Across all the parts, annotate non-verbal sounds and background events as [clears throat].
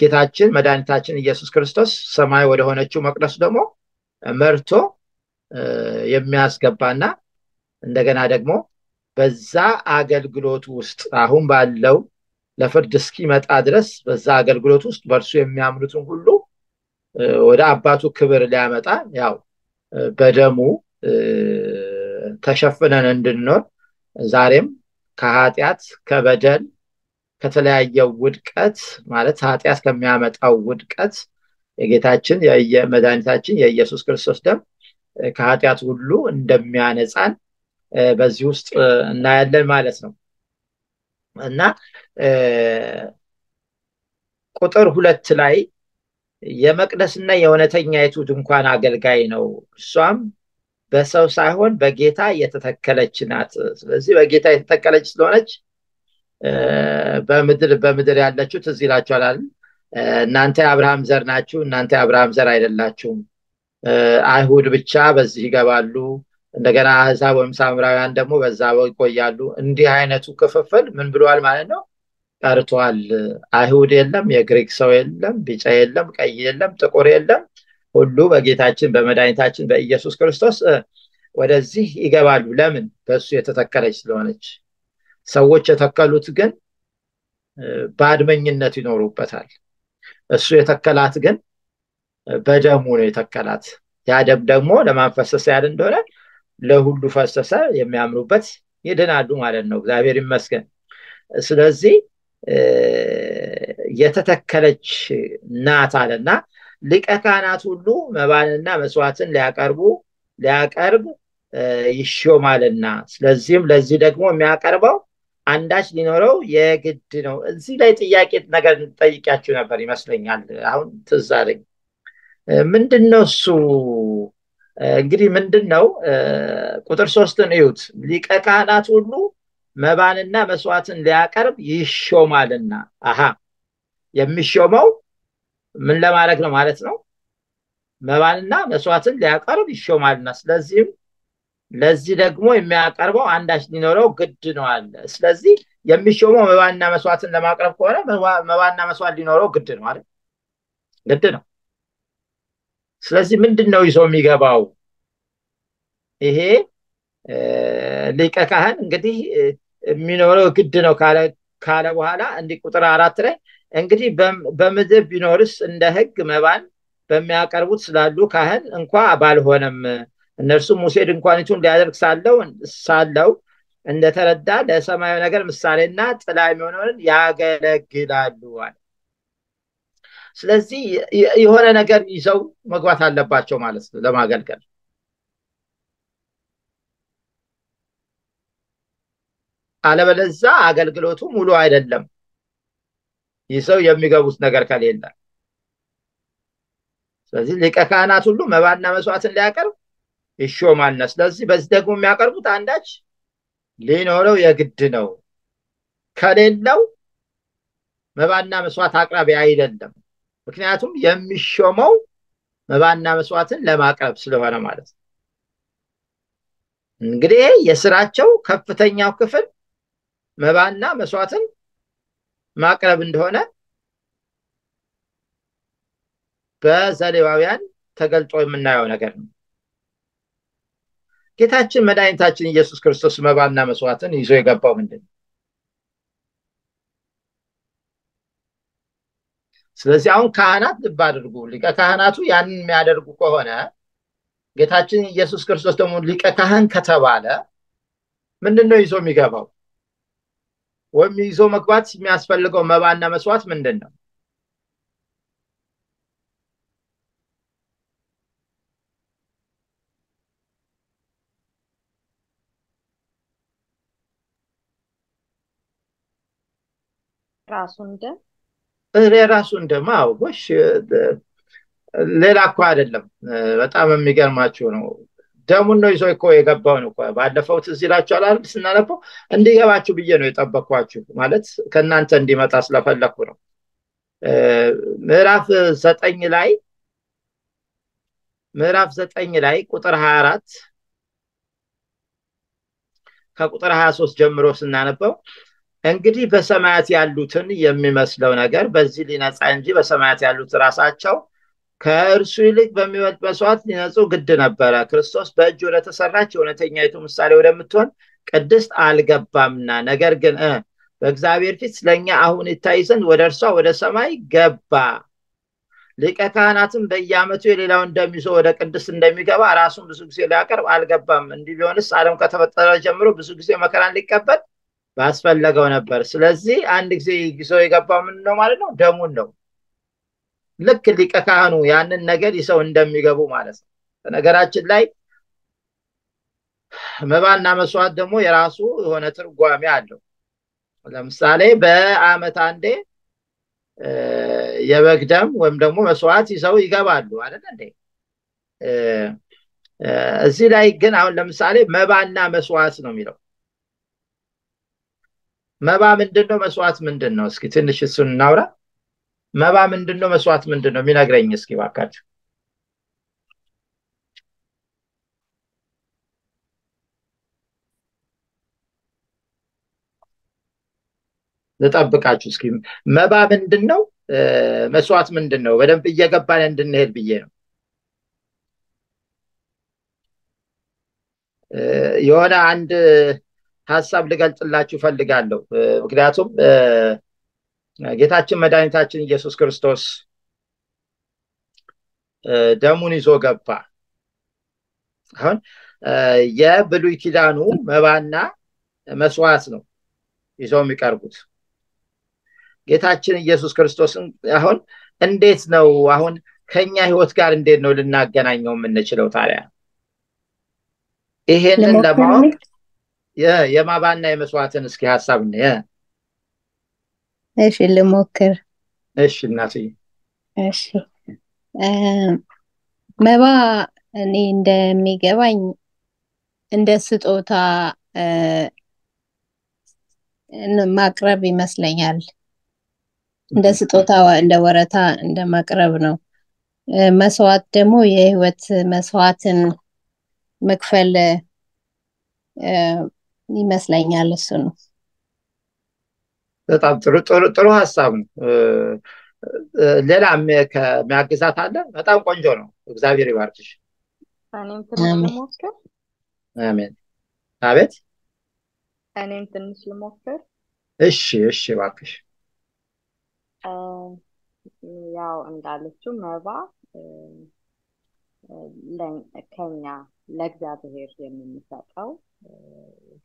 ጌታችን መድኃኒታችን ኢየሱስ ክርስቶስ ሰማይ ወደ ሆነችው መቅደሱ ደግሞ መርቶ የሚያስገባና እንደገና ደግሞ በዛ አገልግሎት ውስጥ አሁን ባለው ለፍርድ እስኪመጣ ድረስ በዛ አገልግሎት ውስጥ በእርሱ የሚያምኑትን ሁሉ ወደ አባቱ ክብር ሊያመጣ ያው በደሙ ተሸፍነን እንድንኖር ዛሬም ከኃጢአት ከበደል ከተለያየው ውድቀት ማለት ኃጢአት ከሚያመጣው ውድቀት የጌታችን የመድኃኒታችን የኢየሱስ ክርስቶስ ደም ከኃጢአት ሁሉ እንደሚያነጻን በዚህ ውስጥ እናያለን ማለት ነው። እና ቁጥር ሁለት ላይ የመቅደስና የእውነተኛይቱ ድንኳን አገልጋይ ነው። እሷም በሰው ሳይሆን በጌታ የተተከለች ናት። ስለዚህ በጌታ የተተከለች ስለሆነች በምድር በምድር ያለችው ትዝ ይላችኋል እናንተ የአብርሃም ዘር ናችሁ እናንተ የአብርሃም ዘር አይደላችሁም። አይሁድ ብቻ በዚህ ይገባሉ። እንደገና አህዛብ ወይም ሳምራውያን ደግሞ በዛ ይቆያሉ። እንዲህ አይነቱ ክፍፍል ምን ብለዋል ማለት ነው? ቀርቷል። አይሁድ የለም የግሪክ ሰው የለም ቢጫ የለም ቀይ የለም ጥቁር የለም። ሁሉ በጌታችን በመድኃኒታችን በኢየሱስ ክርስቶስ ወደዚህ ይገባሉ። ለምን? በእሱ የተተከለች ስለሆነች ሰዎች የተከሉት ግን በአድመኝነት ይኖሩበታል። እሱ የተከላት ግን በደሙ ነው የተከላት። ያ ደም ደግሞ ለማንፈሰሰ ያል እንደሆነ ለሁሉ ፈሰሰ የሚያምኑበት ይድናሉ ማለት ነው። እግዚአብሔር ይመስገን። ስለዚህ የተተከለች ናት አለና ሊቀ ካህናት ሁሉ መባንና መስዋዕትን ሊያቀርቡ ሊያቀርብ ይሾማልና። ስለዚህም ለዚህ ደግሞ የሚያቀርበው አንዳች ሊኖረው የግድ ነው። እዚህ ላይ ጥያቄ ነገር ጠይቂያችሁ ነበር ይመስለኛል። አሁን ትዝ አለኝ። ምንድን ነው እሱ? እንግዲህ ምንድን ነው ቁጥር ሶስትን እዩት። ሊቀ ካህናት ሁሉ መባንና መስዋዕትን ሊያቀርብ ይሾማልና። አሃ! የሚሾመው ምን ለማድረግ ነው ማለት ነው? መባንና መስዋዕትን ሊያቀርብ ይሾማልና። ስለዚህም ለዚህ ደግሞ የሚያቀርበው አንዳች ሊኖረው ግድ ነው አለ። ስለዚህ የሚሾመው መባንና መስዋዕትን ለማቅረብ ከሆነ መባንና መስዋዕት ሊኖረው ግድ ነው አይደል? ግድ ነው። ስለዚህ ምንድን ነው ይዞ የሚገባው? ይሄ ሊቀ ካህን እንግዲህ የሚኖረው ግድ ነው ካለ በኋላ እንዲህ ቁጥር አራት ላይ እንግዲህ በምድር ቢኖርስ እንደ ህግ መባን በሚያቀርቡት ስላሉ ካህን እንኳ ባልሆነም እነርሱም ሙሴ ድንኳኒቱን ሊያደርግ ሳለው ሳለው እንደተረዳ ለሰማያዊ ነገር ምሳሌና ጥላ የሚሆነውን ያገለግላሉ አለ። ስለዚህ የሆነ ነገር ይዘው መግባት አለባቸው ማለት ነው ለማገልገል። አለበለዛ አገልግሎቱ ሙሉ አይደለም። ይዘው የሚገቡት ነገር ከሌለ። ስለዚህ ሊቀ ካህናት ሁሉ መባና መስዋዕትን ሊያቀርብ ይሾማልና ስለዚህ በዚህ ደግሞ የሚያቀርቡት አንዳች ሊኖረው የግድ ነው። ከሌለው መባና መስዋዕት አቅራቢ አይደለም። ምክንያቱም የሚሾመው መባና መስዋዕትን ለማቅረብ ስለሆነ ማለት ነው። እንግዲህ የስራቸው ከፍተኛው ክፍል መባና መስዋዕትን ማቅረብ እንደሆነ በዘሌዋውያን ተገልጦ የምናየው ነገር ነው ጌታችን መድኃኒታችን ኢየሱስ ክርስቶስ መባና መስዋዕትን ይዞ የገባው ምንድን ነው? ስለዚህ አሁን ካህናት ልብ አድርጉ። ሊቀ ካህናቱ ያንን የሚያደርጉ ከሆነ ጌታችን ኢየሱስ ክርስቶስ ደግሞ ሊቀ ካህን ከተባለ ምንድን ነው ይዞ የሚገባው? ወይም ይዞ መግባት የሚያስፈልገው መባና መስዋዕት ምንድን ነው ራሱን ደም? የራሱን ደም? ጎሽ ሌላ እኮ አይደለም። በጣም የሚገርማችሁ ነው። ደሙን ነው ይዞ እኮ የገባው ነው ባለፈው ትዝ ይላችኋል አይደል? ስናነበው እንዲገባችሁ ብዬ ነው የጠበቅኳችሁ። ማለት ከእናንተ እንዲመጣ ስለፈለግኩ ነው። ምዕራፍ ዘጠኝ ላይ ምዕራፍ ዘጠኝ ላይ ቁጥር ሀያ አራት ከቁጥር ሀያ ሶስት ጀምሮ ስናነበው እንግዲህ በሰማያት ያሉትን የሚመስለው ነገር በዚህ ሊነጻ እንጂ በሰማያት ያሉት ራሳቸው ከእርሱ ይልቅ በሚበልጥ መስዋዕት ሊነጹ ግድ ነበረ። ክርስቶስ በእጅ ወደ ተሰራች የእውነተኛይቱ ምሳሌ ወደምትሆን ቅድስት አልገባምና፣ ነገር ግን በእግዚአብሔር ፊት ስለኛ አሁን ይታይ ዘንድ ወደ እርሷ ወደ ሰማይ ገባ። ሊቀ ካህናትም በየዓመቱ የሌላው እንደሚዞ ወደ ቅድስት እንደሚገባ ራሱን ብዙ ጊዜ ሊያቀርብ አልገባም። እንዲህ ቢሆንስ ዓለም ከተፈጠረ ጀምሮ ብዙ ጊዜ መከራን ሊቀበል ባስፈለገው ነበር። ስለዚህ አንድ ጊዜ ይዞ የገባው ምን ነው ማለት ነው? ደሙን ነው። ልክ ሊቀ ካህኑ ያንን ነገር ይሰው እንደሚገቡ ማለት ነው። በነገራችን ላይ መባና መስዋዕት ደግሞ የራሱ የሆነ ትርጓሜ አለው። ለምሳሌ በዓመት አንዴ የበግ ደም ወይም ደግሞ መስዋዕት ይዘው ይገባሉ አይደል እንዴ? እዚህ ላይ ግን አሁን ለምሳሌ መባና መስዋዕት ነው የሚለው። መባ ምንድን ነው? መስዋዕት ምንድን ነው? እስኪ ትንሽ እሱን እናውራ። መባ ምንድን ነው? መስዋዕት ምንድን ነው? የሚነግረኝ እስኪ ባካችሁ። ልጠብቃችሁ እስኪ። መባ ምንድን ነው? መስዋዕት ምንድን ነው? በደንብ እየገባን እንድንሄድ ብዬ ነው። የሆነ አንድ ሀሳብ ልገልጽላችሁ እፈልጋለሁ። ምክንያቱም ጌታችን መድኃኒታችን ኢየሱስ ክርስቶስ ደሙን ይዞ ገባ። አሁን የብሉይ ኪዳኑ መባና መስዋዕት ነው ይዘው የሚቀርቡት። ጌታችን ኢየሱስ ክርስቶስን አሁን እንዴት ነው አሁን ከኛ ህይወት ጋር እንዴት ነው ልናገናኘው የምንችለው ታዲያ? ይሄንን ለማወቅ የማባና የመስዋዕትን እስኪ ሀሳብ እሺ ልሞክር። እሺ እናትዬ። እሺ መባ እኔ እንደሚገባኝ እንደ ስጦታ ማቅረብ ይመስለኛል። እንደ ስጦታ እንደ ወረታ እንደ ማቅረብ ነው። መስዋዕት ደግሞ የህይወት መስዋዕትን መክፈል ይመስለኛል። እሱ ነው። በጣም ጥሩ ጥሩ ጥሩ ሀሳብ ነው። ሌላ ከሚያግዛት አለ? በጣም ቆንጆ ነው። እግዚአብሔር ይባርክሽ። አሜን። አቤት። እኔም ትንሽ ልሞክር። እሺ፣ እሺ፣ እባክሽ። ያው እንዳለችው መባ ከኛ ለእግዚአብሔር የምንሰጠው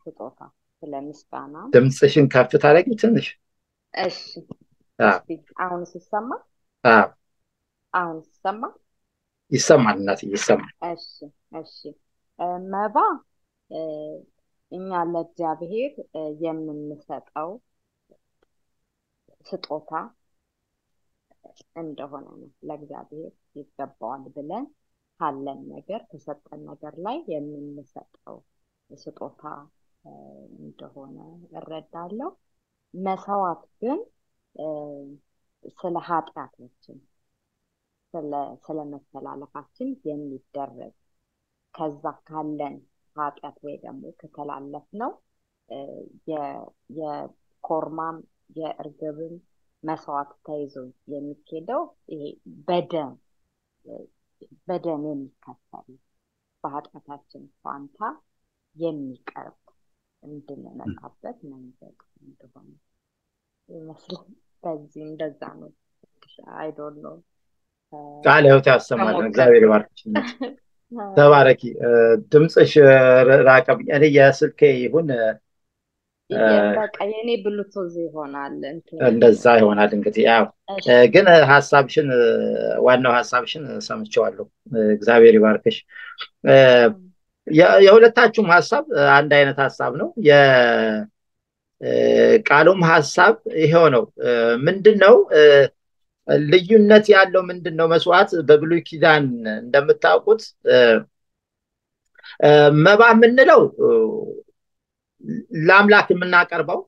ስጦታ ስለ ምስጋና። ድምፅሽን ከፍ ታደርጊ ትንሽ። እሺ። አሁን ሲሰማ? አሁን ሲሰማ? ይሰማል እናትዬ ይሰማል። እሺ እሺ። መባ እኛ ለእግዚአብሔር የምንሰጠው ስጦታ እንደሆነ ነው። ለእግዚአብሔር ይገባዋል ብለን ካለን ነገር ከሰጠን ነገር ላይ የምንሰጠው ስጦታ እንደሆነ እረዳለሁ። መሰዋት ግን ስለ ኃጢአታችን ስለ መተላለፋችን የሚደረግ ከዛ ካለን ኃጢአት ወይ ደግሞ ከተላለፍ ነው የኮርማም የእርግብም መስዋዕት ተይዞ የሚኬደው ይሄ በደም በደም የሚከፈል በኃጢአታችን ፋንታ የሚቀርብ እንድንመጣበት መንገድ እንደሆነ ይመስላል። በዚህ እንደዛ ነው። አይዶን ነው። ቃለ ሕይወት ያሰማል። እግዚአብሔር ይባርክሽ። ተባረኪ። ድምፅሽ ራቀብኝ። እኔ የስልኬ ይሁን በቃ የእኔ ብሉቱዝ ይሆናል። እንደዛ ይሆናል እንግዲህ ያው ግን ሀሳብሽን ዋናው ሀሳብሽን ሰምቼዋለሁ። እግዚአብሔር ይባርክሽ። የሁለታችሁም ሀሳብ አንድ አይነት ሀሳብ ነው። የቃሉም ሀሳብ ይሄው ነው። ምንድን ነው ልዩነት ያለው ምንድን ነው? መስዋዕት በብሉይ ኪዳን እንደምታውቁት መባ የምንለው ለአምላክ የምናቀርበው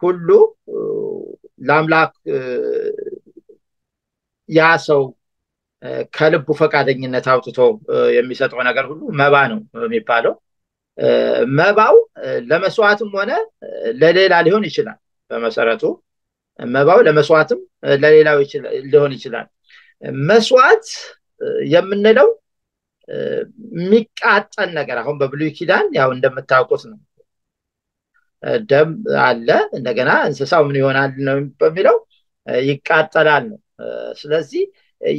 ሁሉ ለአምላክ ያ ሰው ከልቡ ፈቃደኝነት አውጥቶ የሚሰጠው ነገር ሁሉ መባ ነው የሚባለው። መባው ለመስዋዕትም ሆነ ለሌላ ሊሆን ይችላል። በመሰረቱ መባው ለመስዋዕትም ለሌላው ሊሆን ይችላል። መስዋዕት የምንለው የሚቃጠል ነገር አሁን በብሉይ ኪዳን ያው እንደምታውቁት ነው። ደም አለ። እንደገና እንስሳው ምን ይሆናል ነው በሚለው ይቃጠላል ነው። ስለዚህ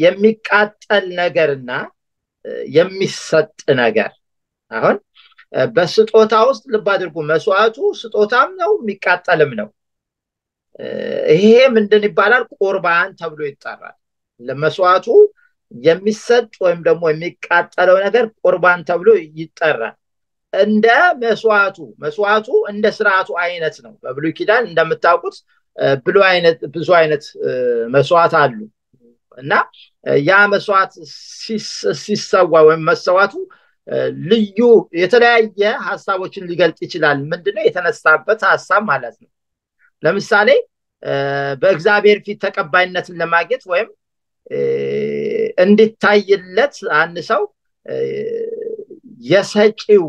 የሚቃጠል ነገርና የሚሰጥ ነገር አሁን በስጦታ ውስጥ ልብ አድርጉ፣ መስዋዕቱ ስጦታም ነው የሚቃጠልም ነው። ይሄ ምንድን ይባላል? ቁርባን ተብሎ ይጠራል። ለመስዋዕቱ የሚሰጥ ወይም ደግሞ የሚቃጠለው ነገር ቁርባን ተብሎ ይጠራል። እንደ መስዋዕቱ መስዋዕቱ እንደ ስርዓቱ አይነት ነው። በብሉይ ኪዳን እንደምታውቁት ብሉ አይነት ብዙ አይነት መስዋዕት አሉ እና ያ መስዋዕት ሲሰዋ ወይም መሰዋቱ ልዩ የተለያየ ሀሳቦችን ሊገልጥ ይችላል። ምንድነው የተነሳበት ሀሳብ ማለት ነው። ለምሳሌ በእግዚአብሔር ፊት ተቀባይነትን ለማግኘት ወይም እንዲታይለት አንድ ሰው የሰጪው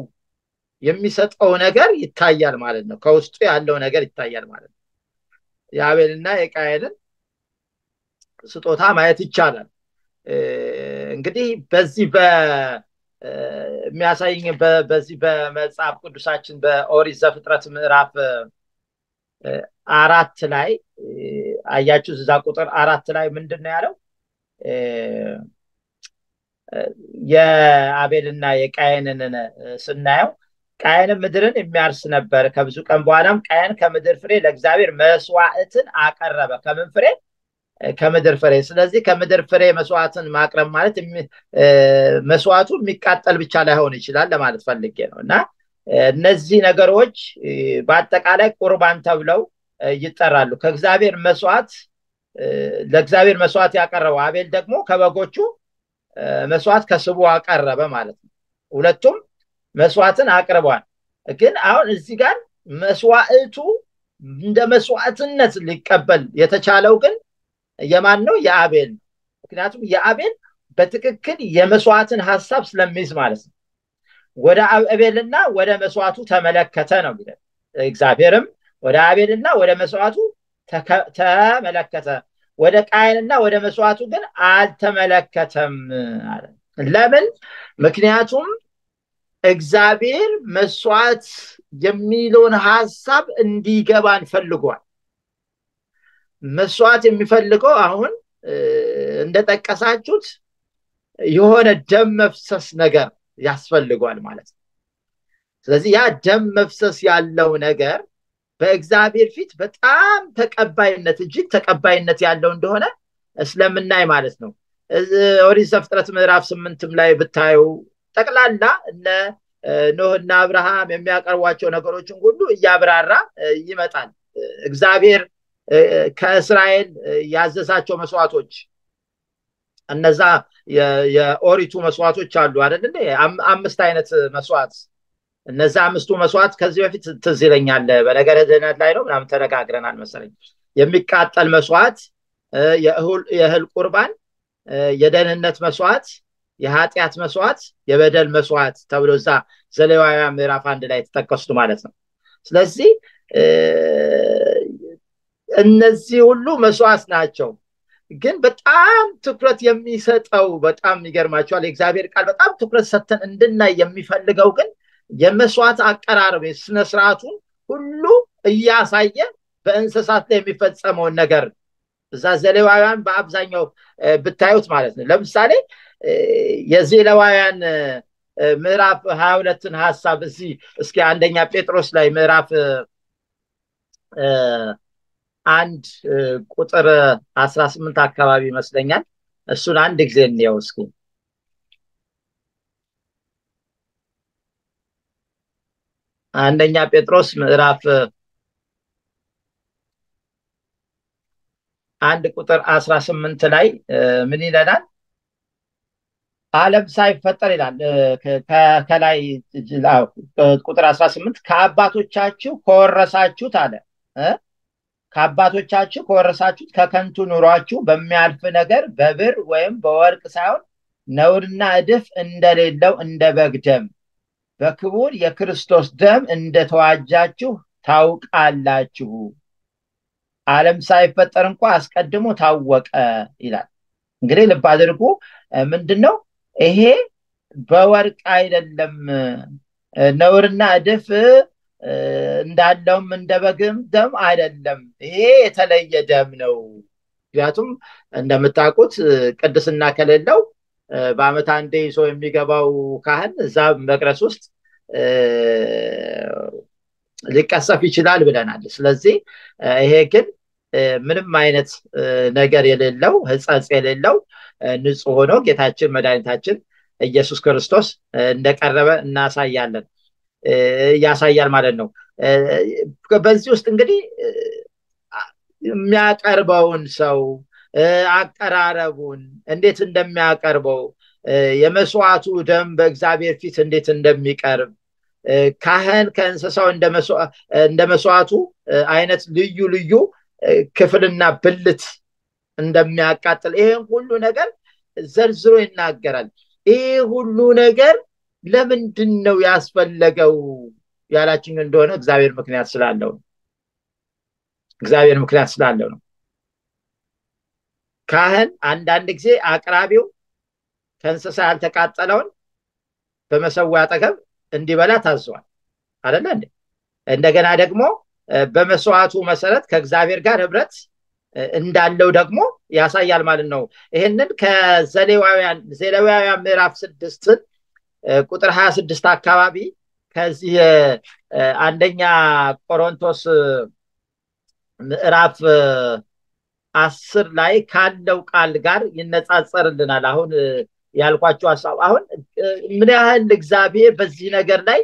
የሚሰጠው ነገር ይታያል ማለት ነው። ከውስጡ ያለው ነገር ይታያል ማለት ነው። የአቤልና የቃየልን ስጦታ ማየት ይቻላል። እንግዲህ በዚህ የሚያሳይኝ በዚህ በመጽሐፍ ቅዱሳችን በኦሪት ዘፍጥረት ምዕራፍ አራት ላይ አያችሁ፣ እዛ ቁጥር አራት ላይ ምንድን ነው ያለው? የአቤልና የቃየንን ስናየው ቃየንም ምድርን የሚያርስ ነበር። ከብዙ ቀን በኋላም ቃየን ከምድር ፍሬ ለእግዚአብሔር መስዋዕትን አቀረበ። ከምን ፍሬ? ከምድር ፍሬ። ስለዚህ ከምድር ፍሬ መስዋዕትን ማቅረብ ማለት መስዋዕቱ የሚቃጠል ብቻ ላይሆን ይችላል ለማለት ፈልጌ ነው እና እነዚህ ነገሮች በአጠቃላይ ቁርባን ተብለው ይጠራሉ። ከእግዚአብሔር መስዋዕት ለእግዚአብሔር መስዋዕት ያቀረበው አቤል ደግሞ ከበጎቹ መስዋዕት ከስቡ አቀረበ ማለት ነው። ሁለቱም መስዋዕትን አቅርበዋል። ግን አሁን እዚህ ጋር መስዋዕቱ እንደ መስዋዕትነት ሊቀበል የተቻለው ግን የማን ነው? የአቤል ምክንያቱም የአቤል በትክክል የመስዋዕትን ሀሳብ ስለሚይዝ ማለት ነው። ወደ አቤልና ወደ መስዋዕቱ ተመለከተ ነው እግዚአብሔርም ወደ አቤልና ወደ መስዋዕቱ ተመለከተ፣ ወደ ቃየንና ወደ መስዋዕቱ ግን አልተመለከተም አለ። ለምን? ምክንያቱም እግዚአብሔር መስዋዕት የሚለውን ሀሳብ እንዲገባን ፈልጓል። መስዋዕት የሚፈልገው አሁን እንደጠቀሳችሁት የሆነ ደም መፍሰስ ነገር ያስፈልጓል ማለት ነው። ስለዚህ ያ ደም መፍሰስ ያለው ነገር በእግዚአብሔር ፊት በጣም ተቀባይነት እጅግ ተቀባይነት ያለው እንደሆነ ስለምናይ ማለት ነው። ኦሪት ዘፍጥረት ምዕራፍ ስምንትም ላይ ብታዩ ጠቅላላ እነ ኖህና አብርሃም የሚያቀርቧቸው ነገሮችን ሁሉ እያብራራ ይመጣል። እግዚአብሔር ከእስራኤል ያዘዛቸው መስዋዕቶች እነዛ የኦሪቱ መስዋዕቶች አሉ አይደል? አምስት አይነት መስዋዕት እነዛ አምስቱ መስዋዕት ከዚህ በፊት ትዝ ይለኛል በነገረ ድህነት ላይ ነው ምናምን ተነጋግረናል መሰለኝ። የሚቃጠል መስዋዕት፣ የእህል ቁርባን፣ የደህንነት መስዋዕት፣ የኃጢአት መስዋዕት፣ የበደል መስዋዕት ተብሎ እዛ ዘሌዋውያን ምዕራፍ አንድ ላይ የተጠቀሱት ማለት ነው። ስለዚህ እነዚህ ሁሉ መስዋዕት ናቸው። ግን በጣም ትኩረት የሚሰጠው በጣም ይገርማቸዋል። የእግዚአብሔር ቃል በጣም ትኩረት ሰጥተን እንድናይ የሚፈልገው ግን የመስዋዕት አቀራረብ ስነ ስርዓቱን ሁሉ እያሳየ በእንስሳት ላይ የሚፈጸመውን ነገር እዛ ዘሌዋውያን በአብዛኛው ብታዩት ማለት ነው። ለምሳሌ የዘሌዋውያን ምዕራፍ ሀያ ሁለትን ሀሳብ እዚህ እስኪ አንደኛ ጴጥሮስ ላይ ምዕራፍ አንድ ቁጥር አስራ ስምንት አካባቢ ይመስለኛል። እሱን አንድ ጊዜ እንየው እስኪ። አንደኛ ጴጥሮስ ምዕራፍ አንድ ቁጥር አስራ ስምንት ላይ ምን ይለናል? ዓለም ሳይፈጠር ይላል ከላይ ቁጥር አስራ ስምንት ከአባቶቻችሁ ከወረሳችሁት አለ ከአባቶቻችሁ ከወረሳችሁት ከከንቱ ኑሯችሁ በሚያልፍ ነገር በብር ወይም በወርቅ ሳይሆን ነውርና እድፍ እንደሌለው እንደ በግ ደም በክቡር የክርስቶስ ደም እንደተዋጃችሁ ታውቃላችሁ። ዓለም ሳይፈጠር እንኳ አስቀድሞ ታወቀ ይላል። እንግዲህ ልብ አድርጉ። ምንድን ነው ይሄ? በወርቅ አይደለም ነውርና እድፍ እንዳለውም እንደ በግም ደም አይደለም። ይሄ የተለየ ደም ነው። ምክንያቱም እንደምታውቁት ቅድስና ከሌለው በዓመት አንዴ ይዞ የሚገባው ካህን እዛ መቅደስ ውስጥ ሊቀሰፍ ይችላል ብለናል። ስለዚህ ይሄ ግን ምንም አይነት ነገር የሌለው ሕጸጽ የሌለው ንጹሕ ሆኖ ጌታችን መድኃኒታችን ኢየሱስ ክርስቶስ እንደቀረበ እናሳያለን ያሳያል ማለት ነው። በዚህ ውስጥ እንግዲህ የሚያቀርበውን ሰው አቀራረቡን እንዴት እንደሚያቀርበው የመስዋዕቱ ደም በእግዚአብሔር ፊት እንዴት እንደሚቀርብ ካህን ከእንስሳው እንደ መስዋዕቱ አይነት ልዩ ልዩ ክፍልና ብልት እንደሚያቃጥል ይህን ሁሉ ነገር ዘርዝሮ ይናገራል። ይህ ሁሉ ነገር ለምንድን ነው ያስፈለገው ያላችኝ እንደሆነ እግዚአብሔር ምክንያት ስላለው ነው። እግዚአብሔር ምክንያት ስላለው ነው። ካህን አንዳንድ ጊዜ አቅራቢው ከእንስሳ ያልተቃጠለውን በመሰዊያ አጠገብ እንዲበላ ታዘዋል አደለ እንዴ? እንደገና ደግሞ በመስዋዕቱ መሰረት ከእግዚአብሔር ጋር ህብረት እንዳለው ደግሞ ያሳያል ማለት ነው። ይህንን ከዘሌዋውያን ዘሌዋውያን ምዕራፍ ስድስትን ቁጥር ሀያ ስድስት አካባቢ ከዚህ አንደኛ ቆሮንቶስ ምዕራፍ አስር ላይ ካለው ቃል ጋር ይነጻጸርልናል። አሁን ያልኳቸው ሀሳብ አሁን ምን ያህል እግዚአብሔር በዚህ ነገር ላይ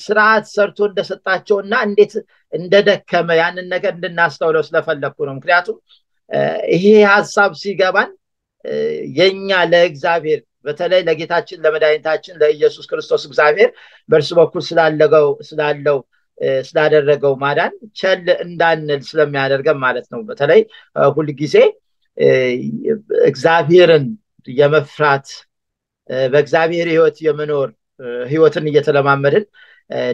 ስርዓት ሰርቶ እንደሰጣቸው እና እንዴት እንደደከመ ያንን ነገር እንድናስተውለው ስለፈለግኩ ነው። ምክንያቱም ይሄ ሀሳብ ሲገባን የኛ ለእግዚአብሔር በተለይ ለጌታችን ለመድኃኒታችን ለኢየሱስ ክርስቶስ እግዚአብሔር በእርሱ በኩል ስላለው ስላለው ስላደረገው ማዳን ቸል እንዳንል ስለሚያደርገን ማለት ነው። በተለይ ሁልጊዜ እግዚአብሔርን የመፍራት በእግዚአብሔር ህይወት የመኖር ህይወትን እየተለማመድን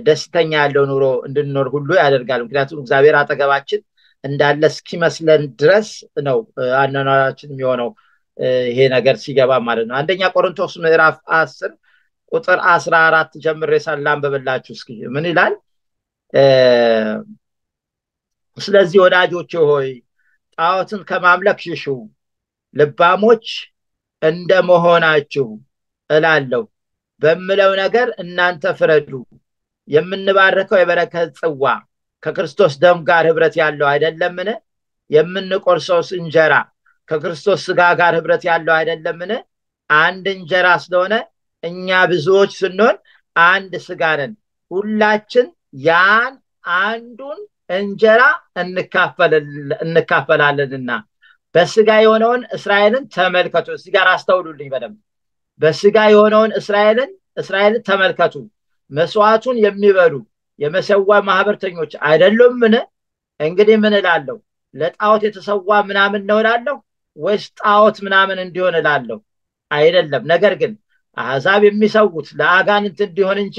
ደስተኛ ያለው ኑሮ እንድንኖር ሁሉ ያደርጋል። ምክንያቱም እግዚአብሔር አጠገባችን እንዳለ እስኪመስለን ድረስ ነው አኗኗራችን የሚሆነው ይሄ ነገር ሲገባ ማለት ነው። አንደኛ ቆሮንቶስ ምዕራፍ አስር ቁጥር አስራ አራት ጀምሬ ሳላንብብላችሁ እስኪ ምን ይላል? ስለዚህ ወዳጆች ሆይ ጣዖትን ከማምለክ ሽሹ፣ ልባሞች እንደ መሆናችሁ እላለሁ በምለው ነገር እናንተ ፍረዱ። የምንባረከው የበረከት ጽዋ ከክርስቶስ ደም ጋር ህብረት ያለው አይደለምን? የምንቆርሰውስ እንጀራ ከክርስቶስ ስጋ ጋር ህብረት ያለው አይደለምን? አንድ እንጀራ ስለሆነ እኛ ብዙዎች ስንሆን አንድ ስጋ ነን። ሁላችን ያን አንዱን እንጀራ እንካፈላለንና በስጋ የሆነውን እስራኤልን ተመልከቱ። እዚህ ጋር አስተውሉልኝ በደንብ በስጋ የሆነውን እስራኤልን እስራኤልን ተመልከቱ። መስዋዕቱን የሚበሉ የመሰዋ ማህበርተኞች አይደሉምን? እንግዲህ ምን እላለሁ? ለጣዖት የተሰዋ ምናምን ነው እላለሁ ወይስ ጣዖት ምናምን እንዲሆን እላለሁ? አይደለም። ነገር ግን አሕዛብ የሚሰዉት ለአጋንንት እንዲሆን እንጂ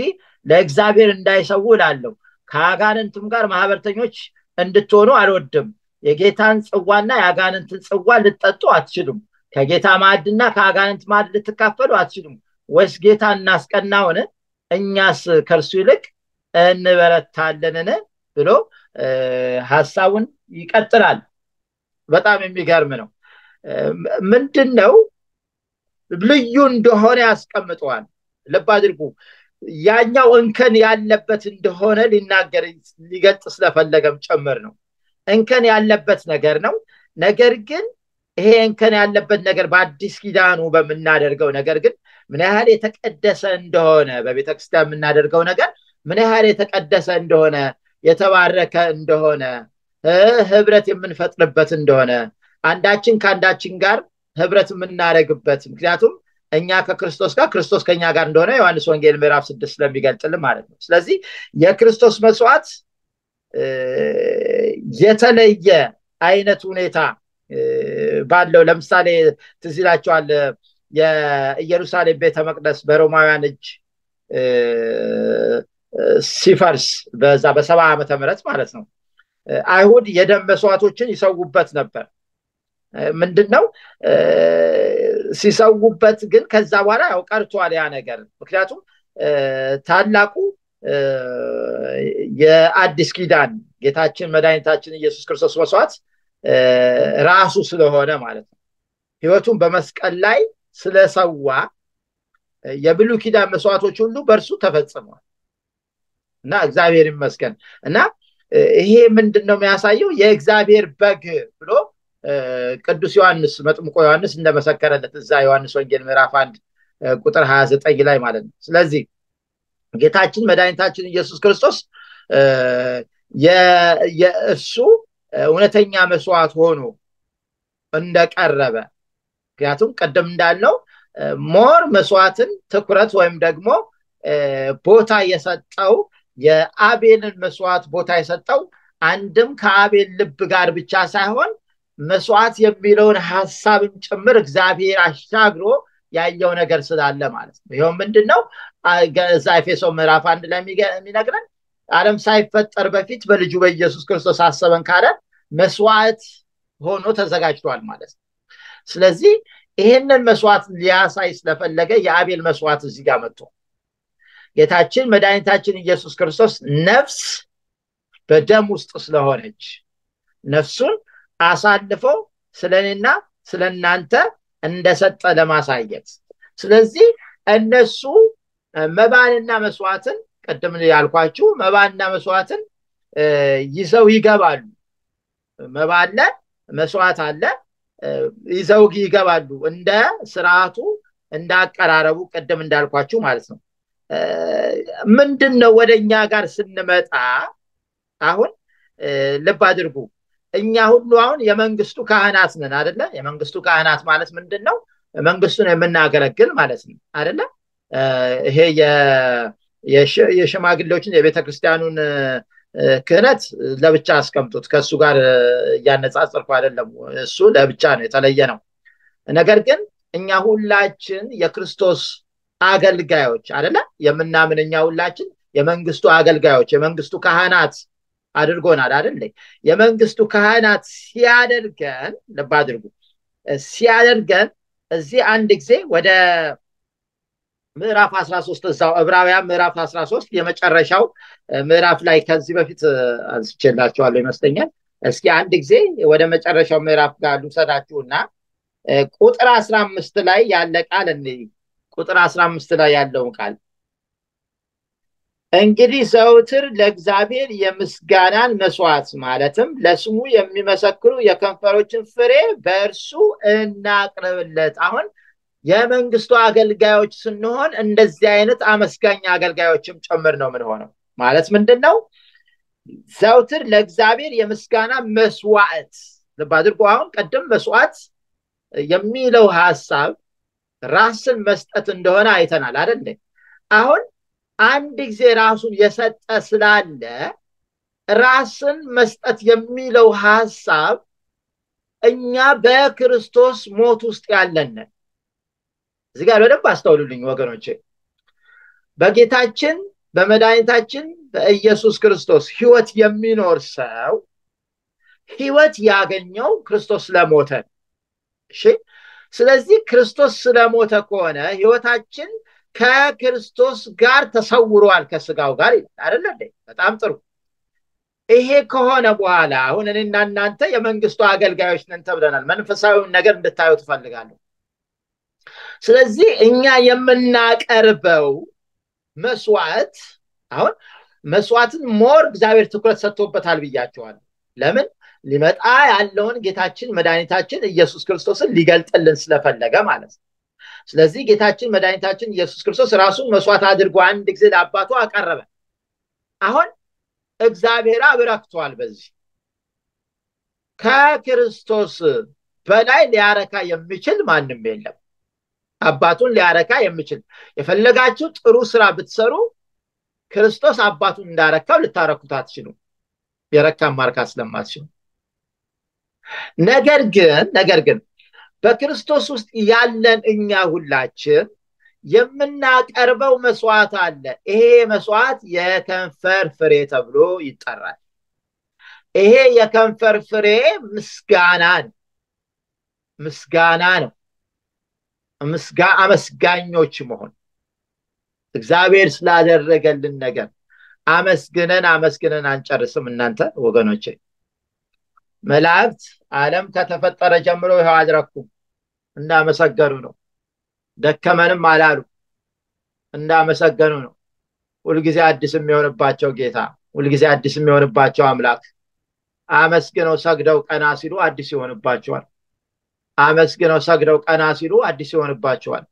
ለእግዚአብሔር እንዳይሰዉ እላለሁ። ከአጋንንትም ጋር ማህበርተኞች እንድትሆኑ አልወድም። የጌታን ጽዋና የአጋንንትን ጽዋ ልትጠጡ አትችሉም። ከጌታ ማዕድና ከአጋንንት ማዕድ ልትካፈሉ አትችሉም። ወይስ ጌታ እናስቀናውን? እኛስ ከእርሱ ይልቅ እንበረታለንን? ብሎ ሀሳቡን ይቀጥላል። በጣም የሚገርም ነው። ምንድን ነው ልዩ እንደሆነ ያስቀምጠዋል። ልብ አድርጉ። ያኛው እንከን ያለበት እንደሆነ ሊናገር ሊገልጽ ስለፈለገም ጭምር ነው። እንከን ያለበት ነገር ነው። ነገር ግን ይሄ እንከን ያለበት ነገር በአዲስ ኪዳኑ በምናደርገው ነገር ግን ምን ያህል የተቀደሰ እንደሆነ በቤተክርስቲያን የምናደርገው ነገር ምን ያህል የተቀደሰ እንደሆነ የተባረከ እንደሆነ ህብረት የምንፈጥርበት እንደሆነ አንዳችን ከአንዳችን ጋር ህብረት የምናደርግበት ምክንያቱም እኛ ከክርስቶስ ጋር ክርስቶስ ከኛ ጋር እንደሆነ ዮሐንስ ወንጌል ምዕራፍ ስድስት ስለሚገልጥልን ማለት ነው። ስለዚህ የክርስቶስ መስዋዕት የተለየ አይነት ሁኔታ ባለው ለምሳሌ ትዝ የኢየሩሳሌም ቤተ መቅደስ በሮማውያን እጅ ሲፈርስ በዛ በሰባ ዓመተ ምህረት ማለት ነው። አይሁድ የደም መስዋዕቶችን ይሰዉበት ነበር። ምንድን ነው ሲሰዉበት ግን ከዛ በኋላ ያው ቀርቷል ያ ነገር። ምክንያቱም ታላቁ የአዲስ ኪዳን ጌታችን መድኃኒታችን ኢየሱስ ክርስቶስ መስዋዕት ራሱ ስለሆነ ማለት ነው። ህይወቱን በመስቀል ላይ ስለሰዋ የብሉ ኪዳን መስዋዕቶች ሁሉ በእርሱ ተፈጽመዋል። እና እግዚአብሔር ይመስገን። እና ይሄ ምንድን ነው የሚያሳየው? የእግዚአብሔር በግ ብሎ ቅዱስ ዮሐንስ መጥምቆ ዮሐንስ እንደመሰከረለት እዛ ዮሐንስ ወንጌል ምዕራፍ አንድ ቁጥር ሀያ ዘጠኝ ላይ ማለት ነው። ስለዚህ ጌታችን መድኃኒታችን ኢየሱስ ክርስቶስ የእሱ እውነተኛ መስዋዕት ሆኖ እንደቀረበ ምክንያቱም ቅድም እንዳልነው more መስዋዕትን ትኩረት ወይም ደግሞ ቦታ የሰጠው የአቤልን መስዋዕት ቦታ የሰጠው አንድም ከአቤል ልብ ጋር ብቻ ሳይሆን መስዋዕት የሚለውን ሀሳብን ጭምር እግዚአብሔር አሻግሮ ያየው ነገር ስላለ ማለት ነው። ይኸው ምንድን ነው እዛ ኤፌሶን ምዕራፍ አንድ ላይ የሚነግረን አለም ሳይፈጠር በፊት በልጁ በኢየሱስ ክርስቶስ አሰበን ካለ መስዋዕት ሆኖ ተዘጋጅቷል ማለት ነው። ስለዚህ ይህንን መስዋዕት ሊያሳይ ስለፈለገ የአቤል መስዋዕት እዚህ ጋር መጥቶ ጌታችን መድኃኒታችን ኢየሱስ ክርስቶስ ነፍስ በደም ውስጥ ስለሆነች ነፍሱን አሳልፈው ስለኔና ስለ እናንተ እንደሰጠ ለማሳየት። ስለዚህ እነሱ መባንና መስዋዕትን ቅድም ያልኳችሁ መባንና መስዋዕትን ይዘው ይገባሉ። መባ አለ መስዋዕት አለ ይዘው ይገባሉ። እንደ ስርዓቱ እንደ አቀራረቡ ቅድም እንዳልኳችሁ ማለት ነው። ምንድን ነው ወደ እኛ ጋር ስንመጣ አሁን ልብ አድርጉ እኛ ሁሉ አሁን የመንግስቱ ካህናት ነን አደለ የመንግስቱ ካህናት ማለት ምንድን ነው መንግስቱን የምናገለግል ማለት ነው አደለ ይሄ የሽማግሌዎችን የቤተ ክርስቲያኑን ክህነት ለብቻ አስቀምጡት ከእሱ ጋር እያነጻጽርኩ አይደለም። እሱ ለብቻ ነው የተለየ ነው። ነገር ግን እኛ ሁላችን የክርስቶስ አገልጋዮች አደለ የምናምን እኛ ሁላችን የመንግስቱ አገልጋዮች የመንግስቱ ካህናት አድርጎናል አደለ የመንግስቱ ካህናት ሲያደርገን ልብ አድርጉ። ሲያደርገን እዚህ አንድ ጊዜ ወደ ምዕራፍ 13 እዛው ዕብራውያን ምዕራፍ 13 የመጨረሻው ምዕራፍ ላይ ከዚህ በፊት አንስቼላቸዋለሁ ይመስለኛል። እስኪ አንድ ጊዜ ወደ መጨረሻው ምዕራፍ ጋር ልውሰዳችሁና ቁጥር 15 ላይ ያለ ቃል ቁጥር 15 ላይ ያለውን ቃል እንግዲህ ዘውትር ለእግዚአብሔር የምስጋናን መስዋዕት ማለትም ለስሙ የሚመሰክሩ የከንፈሮችን ፍሬ በእርሱ እናቅርብለት። አሁን የመንግስቱ አገልጋዮች ስንሆን እንደዚህ አይነት አመስጋኝ አገልጋዮችም ጭምር ነው ምንሆነው ማለት ምንድን ነው ዘውትር ለእግዚአብሔር የምስጋና መስዋዕት ልብ አድርጎ አሁን ቀደም መስዋዕት የሚለው ሀሳብ ራስን መስጠት እንደሆነ አይተናል አደለ አሁን አንድ ጊዜ ራሱን የሰጠ ስላለ ራስን መስጠት የሚለው ሀሳብ እኛ በክርስቶስ ሞት ውስጥ ያለንን እዚህ ጋር በደንብ አስተውሉልኝ ወገኖቼ። በጌታችን በመድኃኒታችን በኢየሱስ ክርስቶስ ህይወት የሚኖር ሰው ህይወት ያገኘው ክርስቶስ ስለሞተ እሺ? ስለዚህ ክርስቶስ ስለሞተ ከሆነ ህይወታችን ከክርስቶስ ጋር ተሰውሯል ከስጋው ጋር አይደለ በጣም ጥሩ። ይሄ ከሆነ በኋላ አሁን እኔና እናንተ የመንግስቱ አገልጋዮች ነን ተብለናል። መንፈሳዊውን ነገር እንድታዩ ትፈልጋለሁ። ስለዚህ እኛ የምናቀርበው መስዋዕት አሁን መስዋዕትን more እግዚአብሔር ትኩረት ሰጥቶበታል ብያቸዋል ለምን? ሊመጣ ያለውን ጌታችን መድኃኒታችን ኢየሱስ ክርስቶስን ሊገልጥልን ስለፈለገ ማለት ነው ስለዚህ ጌታችን መድኃኒታችን ኢየሱስ ክርስቶስ ራሱን መስዋዕት አድርጎ አንድ ጊዜ ለአባቱ አቀረበ። አሁን እግዚአብሔር አብረክቷል በዚህ። ከክርስቶስ በላይ ሊያረካ የሚችል ማንም የለም። አባቱን ሊያረካ የሚችል የፈለጋችሁ ጥሩ ስራ ብትሰሩ ክርስቶስ አባቱን እንዳረካው ልታረኩት አትችሉ የረካን ማርካት ስለማትችሉ ነገር ግን ነገር ግን በክርስቶስ ውስጥ ያለን እኛ ሁላችን የምናቀርበው መስዋዕት አለ። ይሄ መስዋዕት የከንፈር ፍሬ ተብሎ ይጠራል። ይሄ የከንፈር ፍሬ ምስጋና ነው። ምስጋና ነው። አመስጋኞች መሆን እግዚአብሔር ስላደረገልን ነገር አመስግነን አመስግነን አንጨርስም። እናንተ ወገኖቼ መላእክት ዓለም ከተፈጠረ ጀምሮ ይኸው አድረኩም እንዳመሰገኑ ነው። ደከመንም አላሉ እንዳመሰገኑ ነው። ሁልጊዜ አዲስ የሚሆንባቸው ጌታ፣ ሁልጊዜ አዲስ የሚሆንባቸው አምላክ አመስግነው ሰግደው ቀና ሲሉ አዲስ ይሆንባቸዋል። አመስግነው ሰግደው ቀና ሲሉ አዲስ ይሆንባቸዋል።